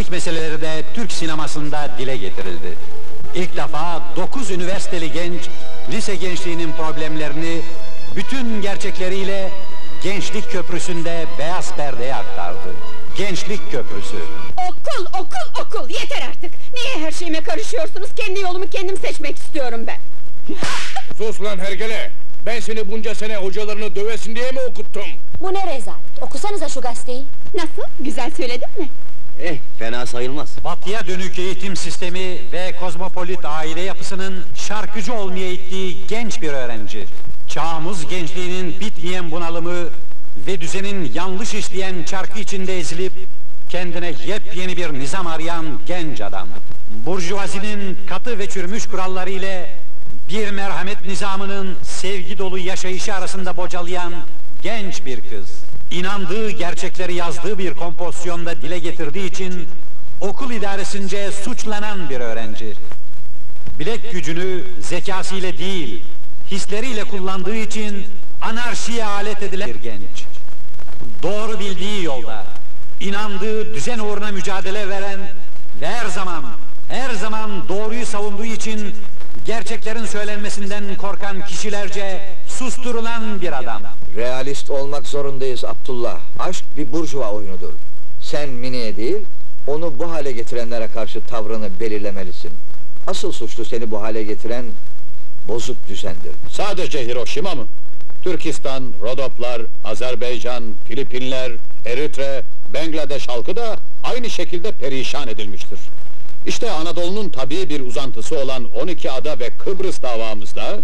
gençlik meseleleri de Türk sinemasında dile getirildi. İlk defa 9 üniversiteli genç, lise gençliğinin problemlerini bütün gerçekleriyle Gençlik Köprüsü'nde beyaz perdeye aktardı. Gençlik Köprüsü. Okul, okul, okul! Yeter artık! Niye her şeyime karışıyorsunuz? Kendi yolumu kendim seçmek istiyorum ben! Sus lan hergele! Ben seni bunca sene hocalarını dövesin diye mi okuttum? Bu ne rezalet? Okusanıza şu gazeteyi. Nasıl? Güzel söyledim mi? Fena sayılmaz. Batıya dönük eğitim sistemi ve kozmopolit aile yapısının şarkıcı olmaya ittiği genç bir öğrenci. Çağımız gençliğinin bitmeyen bunalımı ve düzenin yanlış işleyen çarkı içinde ezilip kendine yepyeni bir nizam arayan genç adam. Burjuvazinin katı ve çürümüş kuralları ile bir merhamet nizamının sevgi dolu yaşayışı arasında bocalayan genç bir kız. İnandığı gerçekleri yazdığı bir kompozisyonda dile getirdiği için okul idaresince suçlanan bir öğrenci. Bilek gücünü zekasıyla değil, hisleriyle kullandığı için anarşiye alet edilen bir genç. Doğru bildiği yolda, inandığı düzen uğruna mücadele veren ve her zaman, her zaman doğruyu savunduğu için gerçeklerin söylenmesinden korkan kişilerce susturulan bir adam. Realist olmak zorundayız Abdullah. Aşk bir burjuva oyunudur. Sen Mini'ye değil, onu bu hale getirenlere karşı tavrını belirlemelisin. Asıl suçlu seni bu hale getiren bozuk düzendir. Sadece Hiroşima mı? Türkistan, Rodoplar, Azerbaycan, Filipinler, Eritre, Bangladeş halkı da aynı şekilde perişan edilmiştir. İşte Anadolu'nun tabii bir uzantısı olan 12 ada ve Kıbrıs davamızda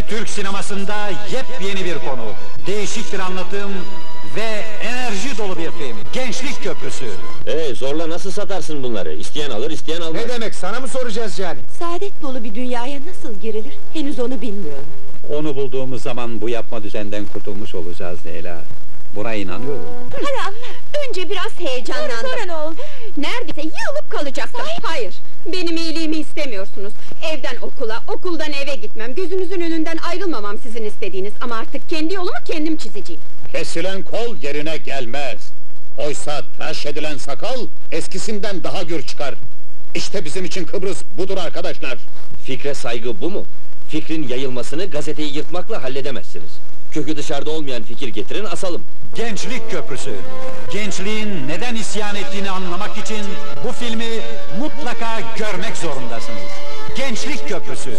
Ve Türk sinemasında yepyeni bir konu. Değişik bir anlatım ve enerji dolu bir film. Gençlik Köprüsü. Ee, zorla nasıl satarsın bunları? İsteyen alır, isteyen almaz. demek sana mı soracağız yani? Saadet dolu bir dünyaya nasıl girilir? Henüz onu bilmiyorum. Onu bulduğumuz zaman bu yapma düzenden kurtulmuş olacağız Leyla. Buna inanıyorum. Hadi anla. Önce biraz heyecanlandım. Sonra, sonra ne oldu? Neredeyse yığılıp kalacaktım. Ayrılmamam sizin istediğiniz. Ama artık kendi yolumu kendim çizeceğim. kesilen kol yerine gelmez. Oysa tıraş edilen sakal eskisinden daha gür çıkar. İşte bizim için Kıbrıs budur arkadaşlar. Fikre saygı bu mu? Fikrin yayılmasını gazeteyi yırtmakla halledemezsiniz. Kökü dışarıda olmayan fikir getirin asalım. Gençlik Köprüsü. Gençliğin neden isyan ettiğini anlamak için bu filmi mutlaka görmek zorundasınız. Gençlik Köprüsü.